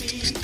You.